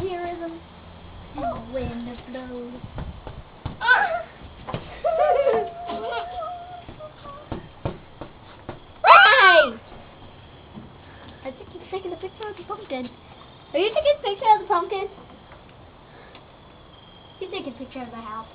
Here, isn't the wind blows. Hey! I think he's taking a picture of the pumpkin. Are you taking a picture of the pumpkin? He's taking a picture of the house.